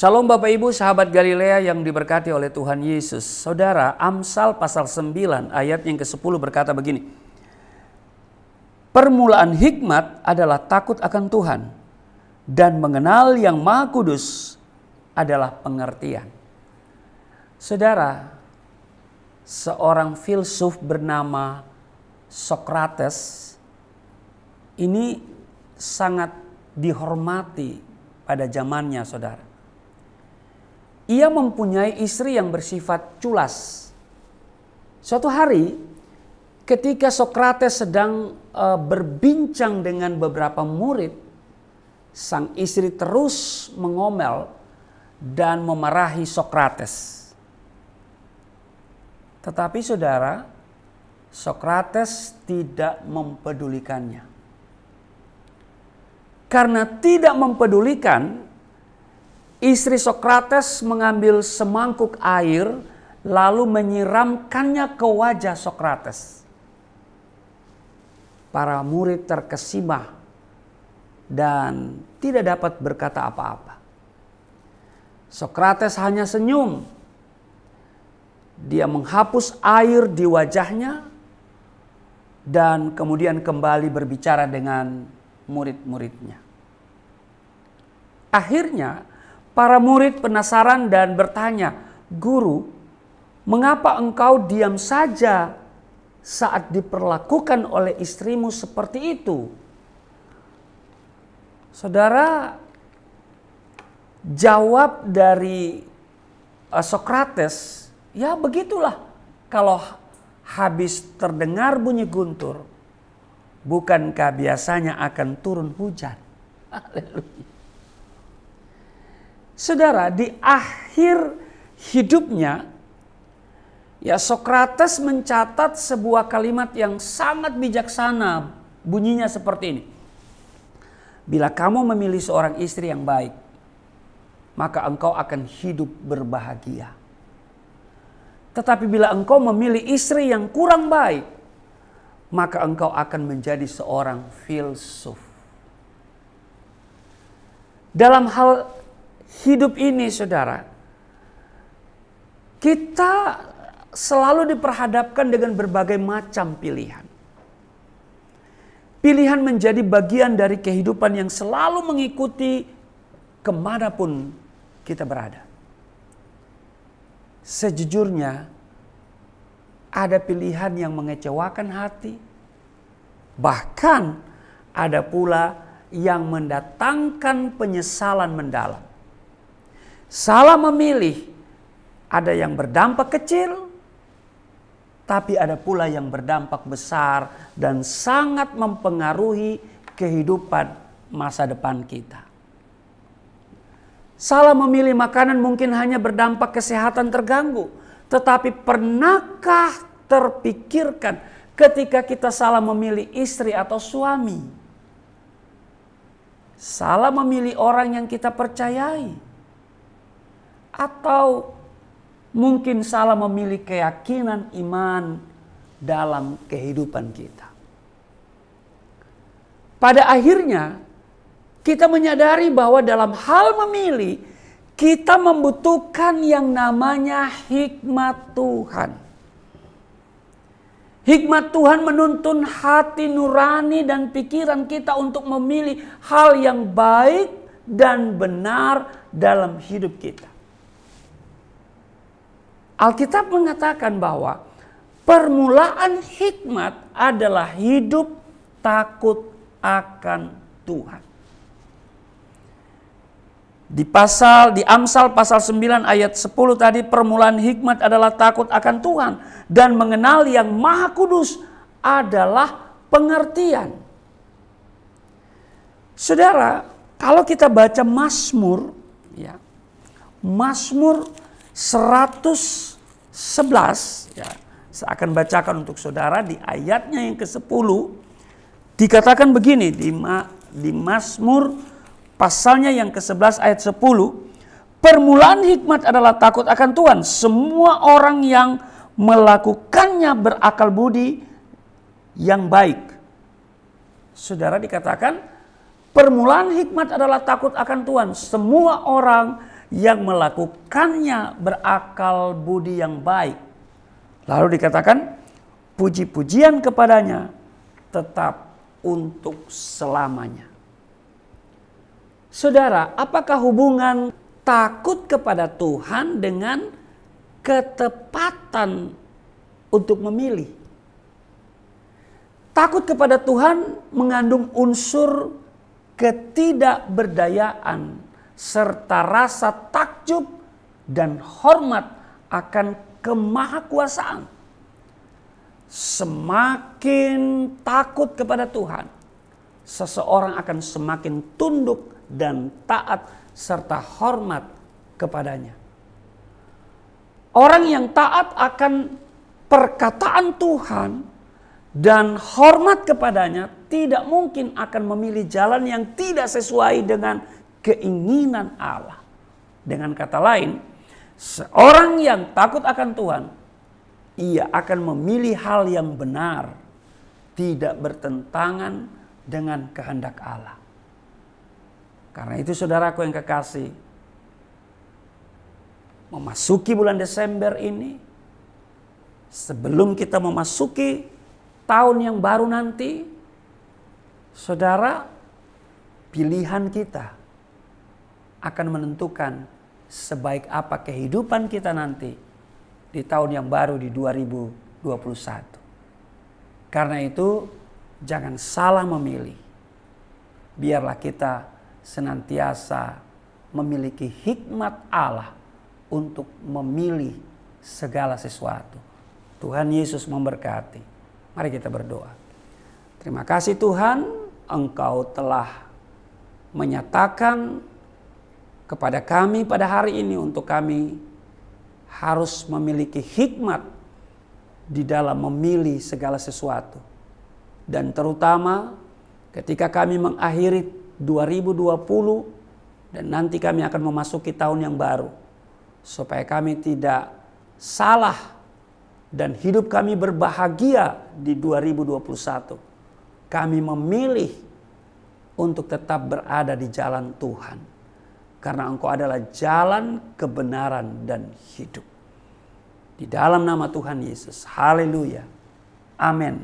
Shalom Bapak Ibu sahabat Galilea yang diberkati oleh Tuhan Yesus. Saudara, Amsal pasal 9 ayat yang ke-10 berkata begini. Permulaan hikmat adalah takut akan Tuhan dan mengenal yang Maha Kudus adalah pengertian. Saudara, seorang filsuf bernama Socrates ini sangat dihormati pada zamannya, saudara. Ia mempunyai istri yang bersifat culas. Suatu hari, ketika Socrates sedang uh, berbincang dengan beberapa murid, sang istri terus mengomel dan memarahi Socrates. Tetapi saudara, Socrates tidak mempedulikannya. Karena tidak mempedulikan, Istri Sokrates mengambil semangkuk air lalu menyiramkannya ke wajah Sokrates. Para murid terkesima dan tidak dapat berkata apa-apa. Sokrates hanya senyum. Dia menghapus air di wajahnya dan kemudian kembali berbicara dengan murid-muridnya. Akhirnya Para murid penasaran dan bertanya, "Guru, mengapa engkau diam saja saat diperlakukan oleh istrimu seperti itu?" Saudara, jawab dari uh, Sokrates, "Ya, begitulah. Kalau habis terdengar bunyi guntur, bukankah biasanya akan turun hujan?" Haleluya. Saudara, di akhir hidupnya, ya Sokrates mencatat sebuah kalimat yang sangat bijaksana. Bunyinya seperti ini. Bila kamu memilih seorang istri yang baik, maka engkau akan hidup berbahagia. Tetapi bila engkau memilih istri yang kurang baik, maka engkau akan menjadi seorang filsuf. Dalam hal hidup ini saudara, kita selalu diperhadapkan dengan berbagai macam pilihan. Pilihan menjadi bagian dari kehidupan yang selalu mengikuti ke mana pun kita berada. Sejujurnya, ada pilihan yang mengecewakan hati, bahkan ada pula yang mendatangkan penyesalan mendalam. Salah memilih, ada yang berdampak kecil, tapi ada pula yang berdampak besar dan sangat mempengaruhi kehidupan masa depan kita. Salah memilih makanan mungkin hanya berdampak kesehatan terganggu, tetapi pernahkah terpikirkan ketika kita salah memilih istri atau suami? Salah memilih orang yang kita percayai atau mungkin salah memilih keyakinan iman dalam kehidupan kita. Pada akhirnya kita menyadari bahwa dalam hal memilih kita membutuhkan yang namanya hikmat Tuhan. Hikmat Tuhan menuntun hati nurani dan pikiran kita untuk memilih hal yang baik dan benar dalam hidup kita. Alkitab mengatakan bahwa permulaan hikmat adalah hidup takut akan Tuhan. Di pasal di Amsal pasal 9 ayat 10 tadi permulaan hikmat adalah takut akan Tuhan dan mengenal yang Maha Kudus adalah pengertian. Saudara, kalau kita baca Mazmur ya. Mazmur 100 11 ya, saya akan bacakan untuk saudara di ayatnya yang ke-10 dikatakan begini di Ma, di Mazmur pasalnya yang ke-11 ayat 10 permulaan hikmat adalah takut akan Tuhan. Semua orang yang melakukannya berakal budi yang baik. Saudara dikatakan permulaan hikmat adalah takut akan Tuhan. Semua orang yang melakukannya berakal budi yang baik. Lalu dikatakan puji-pujian kepadanya tetap untuk selamanya. Saudara, apakah hubungan takut kepada Tuhan dengan ketepatan untuk memilih? Takut kepada Tuhan mengandung unsur ketidakberdayaan serta rasa takjub dan hormat akan kemahakuasaan. Semakin takut kepada Tuhan, seseorang akan semakin tunduk dan taat serta hormat kepadanya. Orang yang taat akan perkataan Tuhan dan hormat kepadanya tidak mungkin akan memilih jalan yang tidak sesuai dengan keinginan Allah. Dengan kata lain, seorang yang takut akan Tuhan, ia akan memilih hal yang benar, tidak bertentangan dengan kehendak Allah. Karena itu saudaraku yang kekasih, memasuki bulan Desember ini, sebelum kita memasuki tahun yang baru nanti, saudara, pilihan kita akan menentukan sebaik apa kehidupan kita nanti di tahun yang baru di 2021. Karena itu, jangan salah memilih. Biarlah kita senantiasa memiliki hikmat Allah untuk memilih segala sesuatu. Tuhan Yesus memberkati. Mari kita berdoa. Terima kasih Tuhan, Engkau telah menyatakan kepada kami pada hari ini untuk kami harus memiliki hikmat di dalam memilih segala sesuatu. Dan terutama ketika kami mengakhiri 2020 dan nanti kami akan memasuki tahun yang baru. Supaya kami tidak salah dan hidup kami berbahagia di 2021. Kami memilih untuk tetap berada di jalan Tuhan. Karena engkau adalah jalan kebenaran dan hidup. Di dalam nama Tuhan Yesus. Haleluya. Amin.